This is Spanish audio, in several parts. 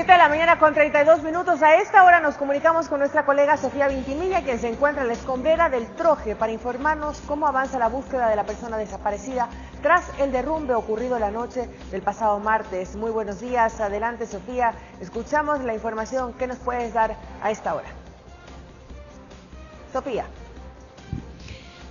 7 de la mañana con 32 minutos. A esta hora nos comunicamos con nuestra colega Sofía Vintimilla, quien se encuentra en la escombrera del Troje, para informarnos cómo avanza la búsqueda de la persona desaparecida tras el derrumbe ocurrido la noche del pasado martes. Muy buenos días. Adelante, Sofía. Escuchamos la información que nos puedes dar a esta hora. Sofía.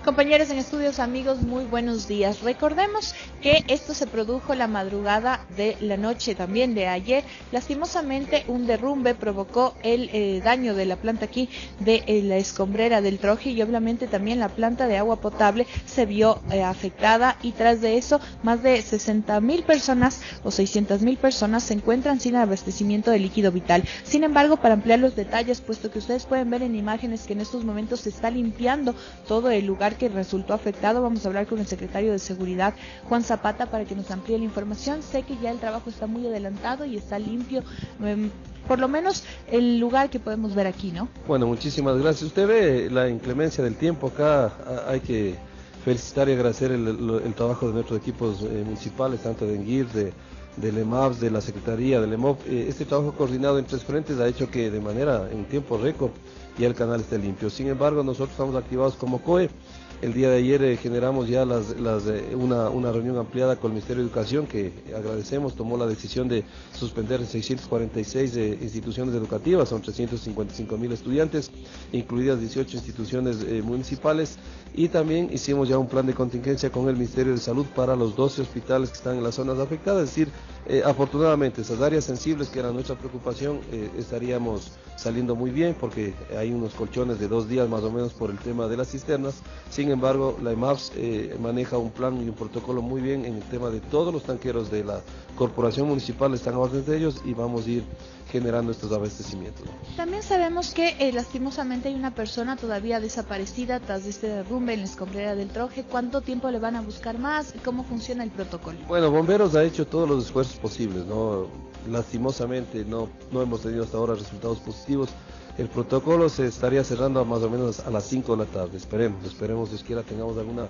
Compañeros en estudios, amigos, muy buenos días. Recordemos que esto se produjo la madrugada de la noche también de ayer. Lastimosamente, un derrumbe provocó el eh, daño de la planta aquí de eh, la escombrera del Troje y obviamente también la planta de agua potable se vio eh, afectada y tras de eso más de 60 mil personas o 600 mil personas se encuentran sin abastecimiento de líquido vital. Sin embargo, para ampliar los detalles, puesto que ustedes pueden ver en imágenes que en estos momentos se está limpiando todo el lugar que resultó afectado. Vamos a hablar con el secretario de Seguridad, Juan Zapata, para que nos amplíe la información. Sé que ya el trabajo está muy adelantado y está limpio. Em, por lo menos el lugar que podemos ver aquí, ¿no? Bueno, muchísimas gracias. Usted ve la inclemencia del tiempo acá, hay que felicitar y agradecer el, trabajo de nuestros equipos eh, municipales, tanto de Enguir, de, del EMAPS, de la Secretaría, del EMOP. Eh, este trabajo coordinado en tres frentes ha hecho que de manera, en tiempo récord, ya el canal esté limpio. Sin embargo, nosotros estamos activados como COE. El día de ayer eh, generamos ya eh, una, una, reunión ampliada con el Ministerio de Educación que agradecemos, tomó la decisión de suspender 646 eh, instituciones educativas, son 355 mil estudiantes, incluidas 18 instituciones municipales. Y también hicimos ya un plan de contingencia con el Ministerio de Salud para los 12 hospitales que están en las zonas afectadas, es decir, afortunadamente esas áreas sensibles que era nuestra preocupación estaríamos saliendo muy bien porque hay unos colchones de dos días más o menos por el tema de las cisternas. Sin embargo, la EMAPS eh, maneja un plan y un protocolo muy bien en el tema de todos los tanqueros de la corporación municipal, están a orden de ellos y vamos a ir generando estos abastecimientos. También sabemos que eh, lastimosamente hay una persona todavía desaparecida tras este derrumbe en la escombrera del Troje. ¿Cuánto tiempo le van a buscar más? ¿Cómo funciona el protocolo? Bueno, Bomberos ha hecho todos los esfuerzos posibles, ¿no? Lastimosamente no, no hemos tenido hasta ahora resultados positivos. El protocolo se estaría cerrando más o menos a las 5 de la tarde. Esperemos, esperemos, Dios quiera, tengamos alguna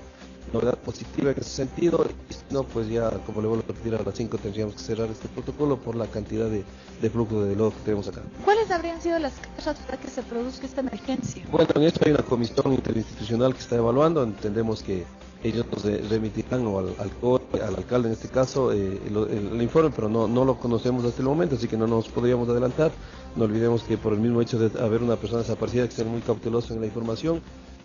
novedad positiva en ese sentido. no, pues ya, como le vuelvo a repetir, a las 5 tendríamos que cerrar este protocolo por la cantidad de, flujo de lodo que tenemos acá. ¿Cuáles habrían sido las causas para que se produzca esta emergencia? Bueno, en esto hay una comisión interinstitucional que está evaluando. Entendemos que ellos nos remitirán o al, al, alcalde en este caso eh, el, informe, pero no, no lo conocemos hasta el momento, así que no nos podríamos adelantar. No olvidemos que por el mismo hecho de haber una persona desaparecida, hay que ser muy cauteloso en la información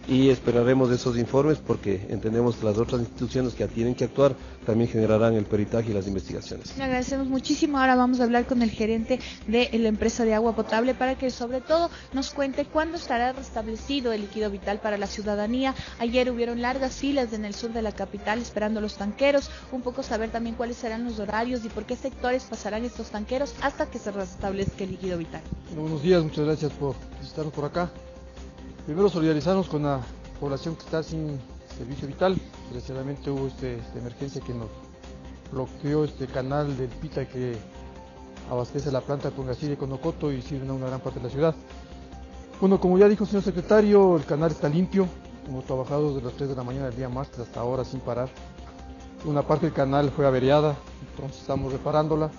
y esperaremos esos informes porque entendemos que las otras instituciones que tienen que actuar también generarán el peritaje y las investigaciones. Le agradecemos muchísimo. Ahora vamos a hablar con el gerente de la empresa de agua potable para que sobre todo nos cuente cuándo estará restablecido el líquido vital para la ciudadanía. Ayer hubieron largas filas en el sur de la capital esperando los tanqueros, un poco saber también cuáles serán los horarios y por qué sectores pasarán estos tanqueros hasta que se restablezca el líquido vital. buenos días, muchas gracias por visitarnos por acá. Primero solidarizarnos con la población que está sin servicio vital. Desgraciadamente hubo este, esta emergencia que nos bloqueó este canal del Pita que abastece la planta con gas y con Ocoto y sirve a una gran parte de la ciudad. Bueno, como ya dijo el señor secretario, el canal está limpio. Hemos trabajado desde las 3 de la mañana del día martes hasta ahora sin parar. Una parte del canal fue averiada, entonces estamos reparándola.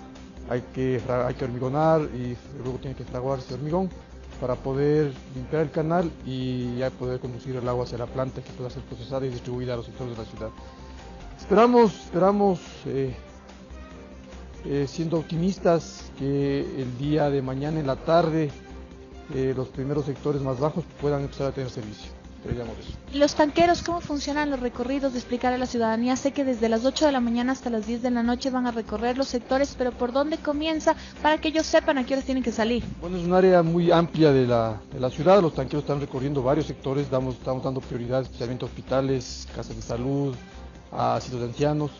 Hay que, hay que hormigonar y luego tiene que fraguarse hormigón para poder limpiar el canal y ya poder conducir el agua hacia la planta que pueda ser procesada y distribuida a los sectores de la ciudad. Esperamos, esperamos eh, eh, siendo optimistas que el día de mañana en la tarde eh, los primeros sectores más bajos puedan empezar a tener servicio. Los tanqueros, ¿cómo funcionan los recorridos? De explicar a la ciudadanía. Sé que desde las 8 de la mañana hasta las 10 de la noche van a recorrer los sectores, pero ¿por dónde comienza para que ellos sepan a qué horas tienen que salir? Bueno, es un área muy amplia de la, de la ciudad. Los tanqueros están recorriendo varios sectores. Damos, estamos dando prioridad especialmente a hospitales, casas de salud, a sitios de ancianos.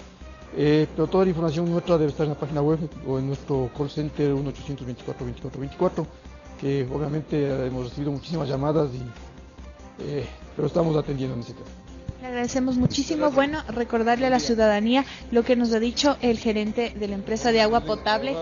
Eh, pero toda la información nuestra debe estar en la página web o en nuestro call center 1 824 24 24 que obviamente hemos recibido muchísimas llamadas y eh, pero estamos atendiendo en ese. Le agradecemos muchísimo. Bueno, recordarle a la ciudadanía lo que nos ha dicho el gerente de la empresa de agua potable.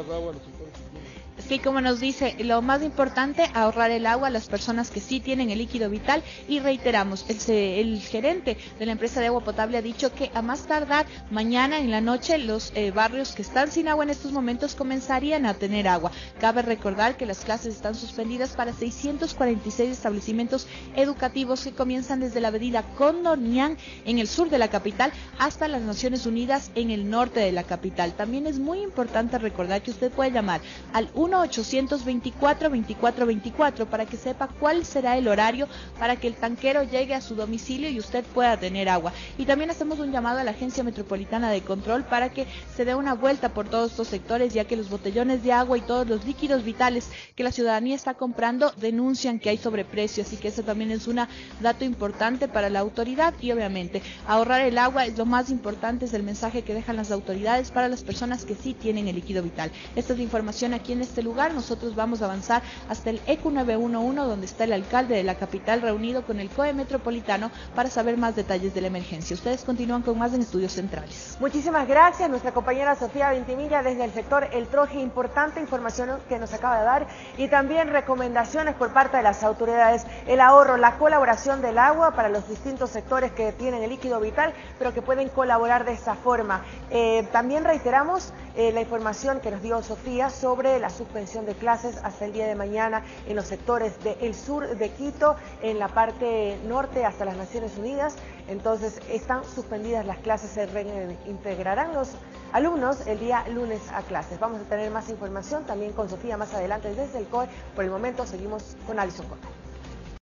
Sí, como nos dice, lo más importante, ahorrar el agua a las personas que sí tienen el líquido vital y reiteramos, el, el gerente de la empresa de agua potable ha dicho que a más tardar mañana en la noche los eh, barrios que están sin agua en estos momentos comenzarían a tener agua. Cabe recordar que las clases están suspendidas para 646 establecimientos educativos que comienzan desde la avenida Condornián en el sur de la capital hasta las Naciones Unidas en el norte de la capital. También es muy importante recordar que usted puede llamar al 1-824-2424 para que sepa cuál será el horario para que el tanquero llegue a su domicilio y usted pueda tener agua. Y también hacemos un llamado a la Agencia Metropolitana de Control para que se dé una vuelta por todos estos sectores, ya que los botellones de agua y todos los líquidos vitales que la ciudadanía está comprando denuncian que hay sobreprecio. Así que eso también es un dato importante para la autoridad y obviamente ahorrar el agua es lo más importante, es el mensaje que dejan las autoridades para las personas que sí tienen el líquido vital. Esta es la información aquí en este lugar. Nosotros vamos a avanzar hasta el ECU 911, donde está el alcalde de la capital reunido con el COE Metropolitano para saber más detalles de la emergencia. Ustedes continúan con más en Estudios Centrales. Muchísimas gracias, nuestra compañera Sofía Ventimilla desde el sector El Troje. Importante información que nos acaba de dar y también recomendaciones por parte de las autoridades. El ahorro, la colaboración del agua para los distintos sectores que tienen el líquido vital, pero que pueden colaborar de esa forma. Eh, también reiteramos eh, la información que nos dio Sofía sobre la suspensión de clases hasta el día de mañana en los sectores del sur de Quito, en la parte norte hasta las Naciones Unidas. Entonces están suspendidas las clases, se reintegrarán los alumnos el día lunes a clases. Vamos a tener más información también con Sofía más adelante desde el COE. Por el momento seguimos con Alison Cota.